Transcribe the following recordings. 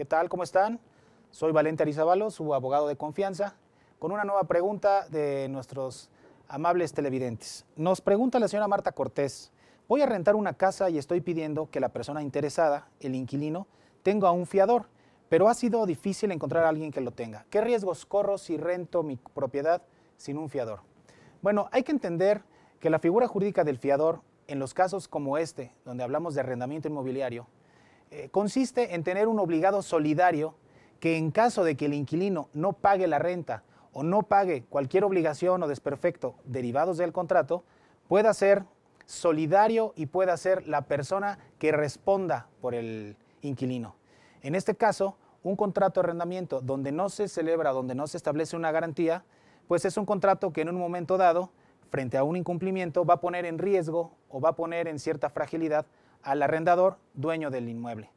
¿Qué tal? ¿Cómo están? Soy Valente Arizabalo, su abogado de confianza, con una nueva pregunta de nuestros amables televidentes. Nos pregunta la señora Marta Cortés, voy a rentar una casa y estoy pidiendo que la persona interesada, el inquilino, tenga un fiador, pero ha sido difícil encontrar a alguien que lo tenga. ¿Qué riesgos corro si rento mi propiedad sin un fiador? Bueno, hay que entender que la figura jurídica del fiador, en los casos como este, donde hablamos de arrendamiento inmobiliario, consiste en tener un obligado solidario que en caso de que el inquilino no pague la renta o no pague cualquier obligación o desperfecto derivados del contrato, pueda ser solidario y pueda ser la persona que responda por el inquilino. En este caso, un contrato de arrendamiento donde no se celebra, donde no se establece una garantía, pues es un contrato que en un momento dado, frente a un incumplimiento, va a poner en riesgo o va a poner en cierta fragilidad al arrendador dueño del inmueble.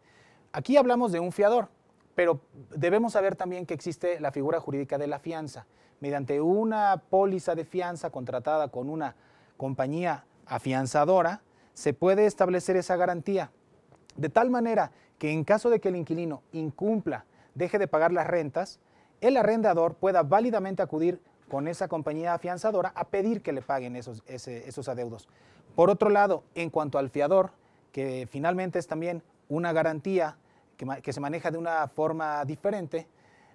Aquí hablamos de un fiador, pero debemos saber también que existe la figura jurídica de la fianza. Mediante una póliza de fianza contratada con una compañía afianzadora, se puede establecer esa garantía. De tal manera que en caso de que el inquilino incumpla, deje de pagar las rentas, el arrendador pueda válidamente acudir con esa compañía afianzadora a pedir que le paguen esos, esos adeudos. Por otro lado, en cuanto al fiador, que finalmente es también una garantía que, se maneja de una forma diferente,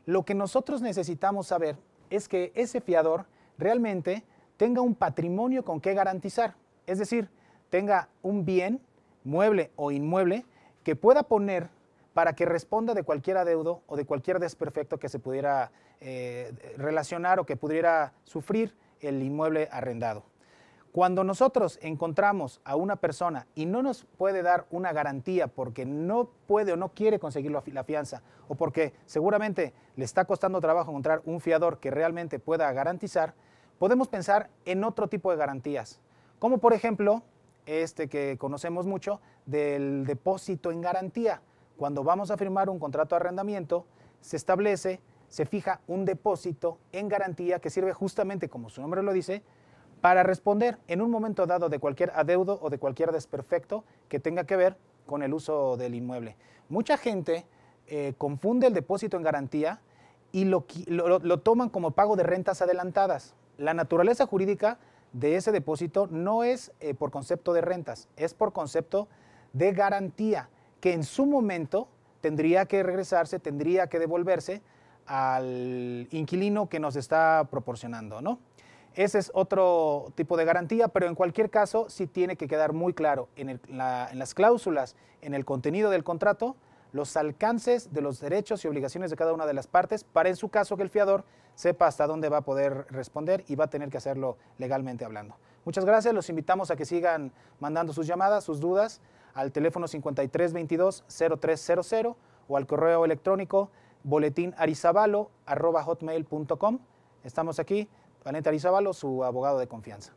lo que nosotros necesitamos saber es que ese fiador realmente tenga un patrimonio con que garantizar, es decir, tenga un bien, mueble o inmueble, que pueda poner para que responda de cualquier adeudo o de cualquier desperfecto que se pudiera eh, relacionar o que pudiera sufrir el inmueble arrendado. Cuando nosotros encontramos a una persona y no nos puede dar una garantía porque no puede o no quiere conseguir la fianza o porque seguramente le está costando trabajo encontrar un fiador que realmente pueda garantizar, podemos pensar en otro tipo de garantías, como por ejemplo este que conocemos mucho del depósito en garantía. Cuando vamos a firmar un contrato de arrendamiento, se establece, se fija un depósito en garantía que sirve justamente, como su nombre lo dice, para responder en un momento dado de cualquier adeudo o de cualquier desperfecto que tenga que ver con el uso del inmueble. Mucha gente eh, confunde el depósito en garantía y lo, toman como pago de rentas adelantadas. La naturaleza jurídica de ese depósito no es eh, por concepto de rentas, es por concepto de garantía, que en su momento tendría que regresarse, tendría que devolverse al inquilino que nos está proporcionando, ¿no? Ese es otro tipo de garantía, pero en cualquier caso sí tiene que quedar muy claro en, las cláusulas, en el contenido del contrato, los alcances de los derechos y obligaciones de cada una de las partes, para en su caso que el fiador sepa hasta dónde va a poder responder y va a tener que hacerlo legalmente hablando. Muchas gracias, los invitamos a que sigan mandando sus llamadas, sus dudas al teléfono 5322-0300 o al correo electrónico boletinarizabalo.hotmail.com. Estamos aquí Valente Arizabalo, su abogado de confianza.